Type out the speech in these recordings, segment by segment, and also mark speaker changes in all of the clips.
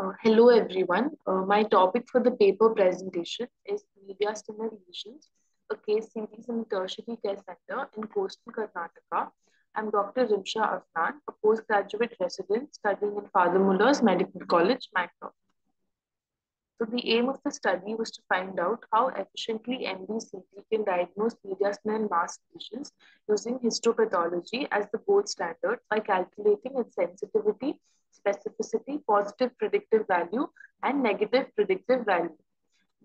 Speaker 1: Uh, hello everyone. Uh, my topic for the paper presentation is mediastinal lesions, a case series in tertiary care center in coastal Karnataka. I'm Dr. Rimsha Afnan, a postgraduate resident studying in Father Muller's Medical College, Mangalore. So the aim of the study was to find out how efficiently MDCT can diagnose mediastinal mass lesions using histopathology as the gold standard by calculating its sensitivity specificity, positive predictive value, and negative predictive value.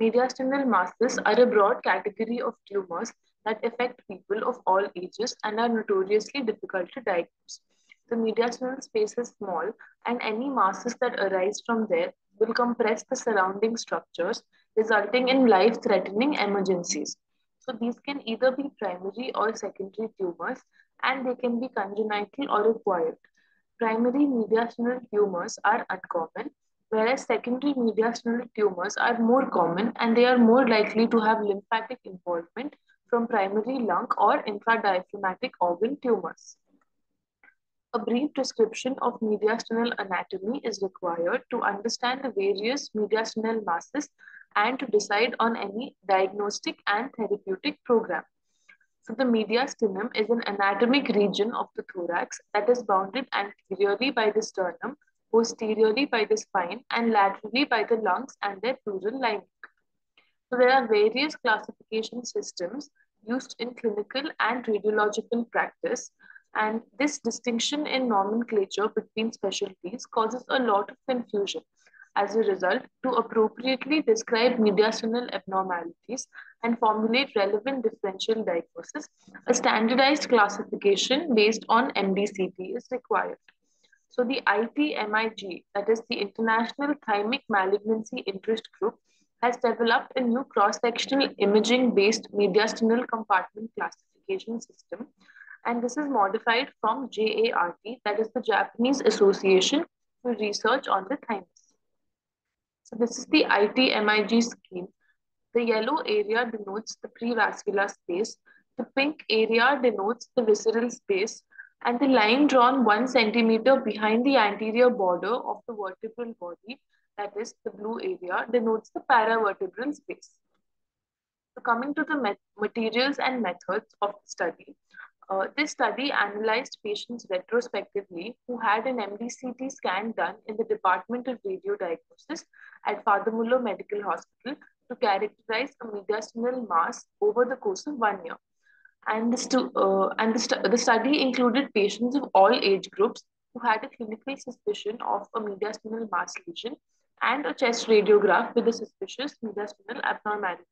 Speaker 1: Mediastinal masses are a broad category of tumors that affect people of all ages and are notoriously difficult to diagnose. The mediastinal space is small, and any masses that arise from there will compress the surrounding structures, resulting in life threatening emergencies. So, these can either be primary or secondary tumors, and they can be congenital or acquired primary mediastinal tumors are uncommon, whereas secondary mediastinal tumors are more common and they are more likely to have lymphatic involvement from primary lung or infradiaphragmatic organ tumors. A brief description of mediastinal anatomy is required to understand the various mediastinal masses and to decide on any diagnostic and therapeutic program. So the mediastinum is an anatomic region of the thorax that is bounded anteriorly by the sternum, posteriorly by the spine, and laterally by the lungs and their pleural lining. So there are various classification systems used in clinical and radiological practice. And this distinction in nomenclature between specialties causes a lot of confusion as a result, to appropriately describe mediastinal abnormalities and formulate relevant differential diagnosis, a standardized classification based on MDCT is required. So the ITMIG, that is the International Thymic Malignancy Interest Group, has developed a new cross-sectional imaging-based mediastinal compartment classification system. And this is modified from JART, that is the Japanese Association for Research on the Thymus. This is the ITMIG scheme. The yellow area denotes the prevascular space. The pink area denotes the visceral space. And the line drawn one centimeter behind the anterior border of the vertebral body, that is the blue area, denotes the paravertebral space. So coming to the materials and methods of the study, uh, this study analyzed patients retrospectively who had an MDCT scan done in the Department of Radiodiagnosis at Father Muller Medical Hospital to characterize a mediastinal mass over the course of one year. And, this to, uh, and the, stu the study included patients of all age groups who had a clinical suspicion of a mediastinal mass lesion and a chest radiograph with a suspicious mediastinal abnormality.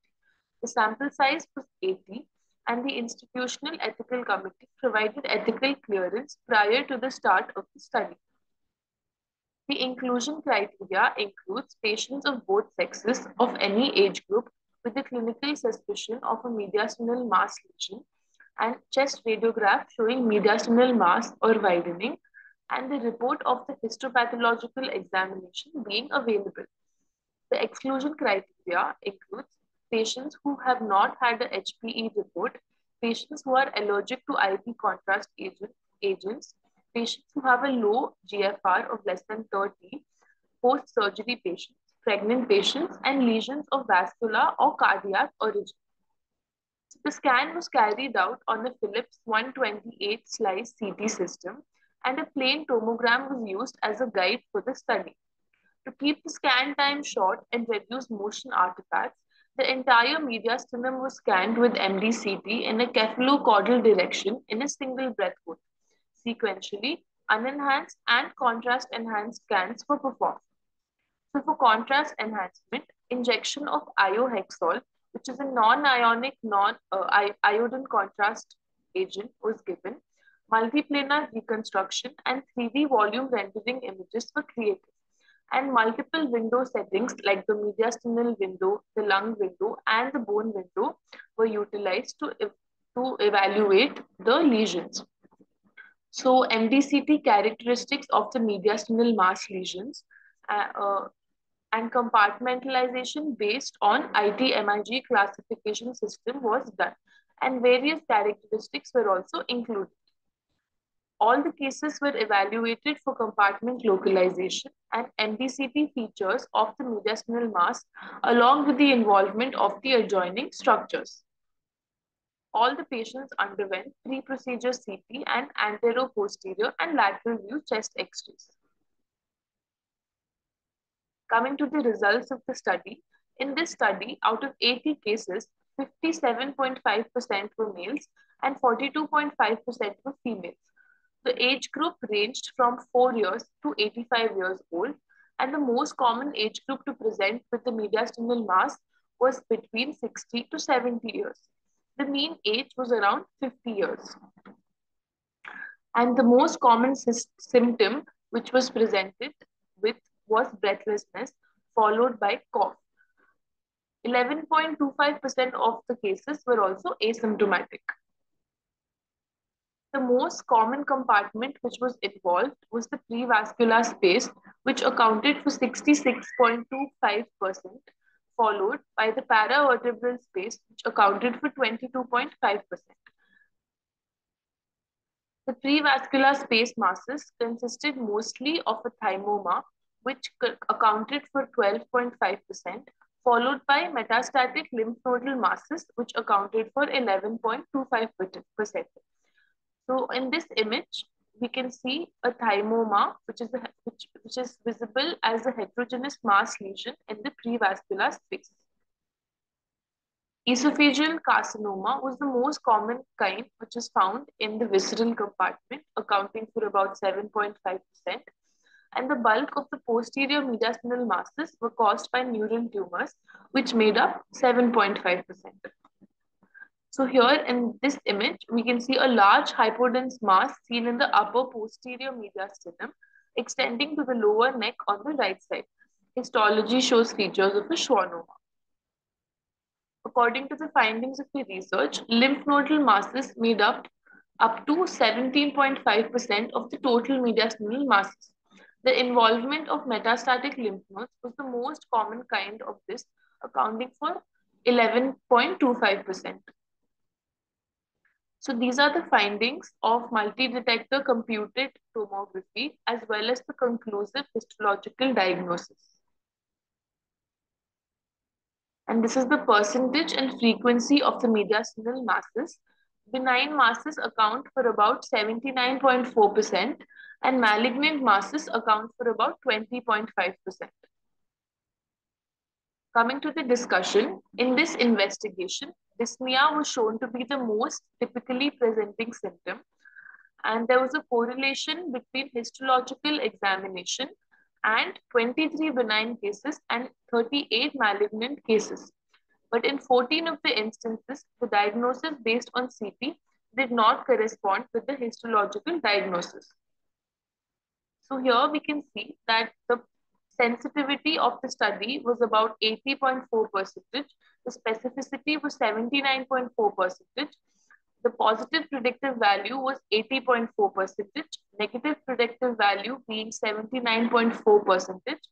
Speaker 1: The sample size was 80 and the Institutional Ethical Committee provided ethical clearance prior to the start of the study. The inclusion criteria includes patients of both sexes of any age group with a clinical suspicion of a mediastinal mass lesion and chest radiograph showing mediastinal mass or widening and the report of the histopathological examination being available. The exclusion criteria includes patients who have not had a HPE report, patients who are allergic to IV contrast agent, agents, patients who have a low GFR of less than 30, post-surgery patients, pregnant patients, and lesions of vascular or cardiac origin. The scan was carried out on the Philips 128 slice CT system and a plain tomogram was used as a guide for the study. To keep the scan time short and reduce motion artifacts, the entire media mediastinum was scanned with MDCT in a cephalocaudal direction in a single breath hold. Sequentially, unenhanced and contrast enhanced scans were performed. So for contrast enhancement, injection of iohexol, which is a non-ionic non uh, iodine contrast agent was given. Multiplanar reconstruction and 3D volume rendering images were created and multiple window settings like the mediastinal window, the lung window, and the bone window were utilized to, to evaluate the lesions. So MDCT characteristics of the mediastinal mass lesions uh, uh, and compartmentalization based on ITMIG classification system was done and various characteristics were also included. All the cases were evaluated for compartment localization and MDCT features of the mediastinal mass along with the involvement of the adjoining structures. All the patients underwent pre-procedure CT and antero-posterior and lateral view chest x-rays. Coming to the results of the study, in this study, out of 80 cases, 57.5% were males and 42.5% were females. The age group ranged from 4 years to 85 years old, and the most common age group to present with the mediastinal mass was between 60 to 70 years. The mean age was around 50 years. And the most common symptom which was presented with was breathlessness, followed by cough. 11.25% of the cases were also asymptomatic. The most common compartment which was involved was the prevascular space, which accounted for 66.25%, followed by the paravertebral space, which accounted for 22.5%. The prevascular space masses consisted mostly of a thymoma, which accounted for 12.5%, followed by metastatic lymph nodal masses, which accounted for 11.25%. So in this image, we can see a thymoma, which is, a, which, which is visible as a heterogeneous mass lesion in the prevascular space. Esophageal carcinoma was the most common kind, which is found in the visceral compartment, accounting for about 7.5%. And the bulk of the posterior mediastinal masses were caused by neural tumors, which made up 7.5%. So here in this image, we can see a large hypodense mass seen in the upper posterior mediastinum, extending to the lower neck on the right side. Histology shows features of a schwannoma. According to the findings of the research, lymph nodal masses made up up to 17.5% of the total mediastinal masses. The involvement of metastatic lymph nodes was the most common kind of this, accounting for 11.25%. So these are the findings of multi-detector computed tomography as well as the conclusive histological diagnosis. And this is the percentage and frequency of the mediastinal masses. Benign masses account for about 79.4% and malignant masses account for about 20.5%. Coming to the discussion, in this investigation, dyspnea was shown to be the most typically presenting symptom. And there was a correlation between histological examination and 23 benign cases and 38 malignant cases. But in 14 of the instances, the diagnosis based on CT did not correspond with the histological diagnosis. So here we can see that the sensitivity of the study was about 80.4 percentage. The specificity was 79.4 percentage. The positive predictive value was 80.4 percentage, negative predictive value being 79.4 percentage,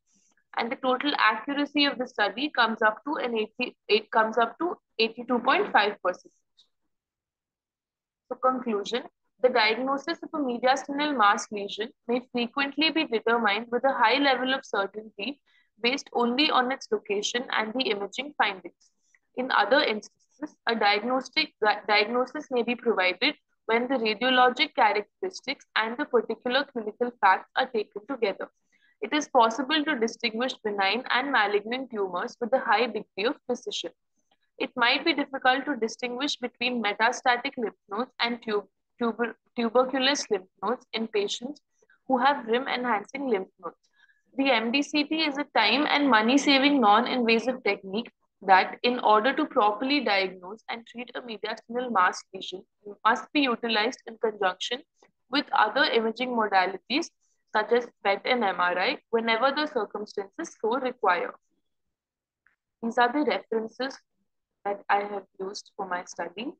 Speaker 1: and the total accuracy of the study comes up to an 80, it comes up to 82.5 percent. So conclusion, the diagnosis of a mediastinal mass lesion may frequently be determined with a high level of certainty based only on its location and the imaging findings. In other instances, a diagnostic diagnosis may be provided when the radiologic characteristics and the particular clinical facts are taken together. It is possible to distinguish benign and malignant tumors with a high degree of precision. It might be difficult to distinguish between metastatic lymph nodes and tube tuber tuberculous lymph nodes in patients who have rim enhancing lymph nodes. The MDCT is a time and money saving non-invasive technique that in order to properly diagnose and treat a mediastinal mass lesion must be utilized in conjunction with other imaging modalities such as PET and MRI whenever the circumstances so require. These are the references that I have used for my study.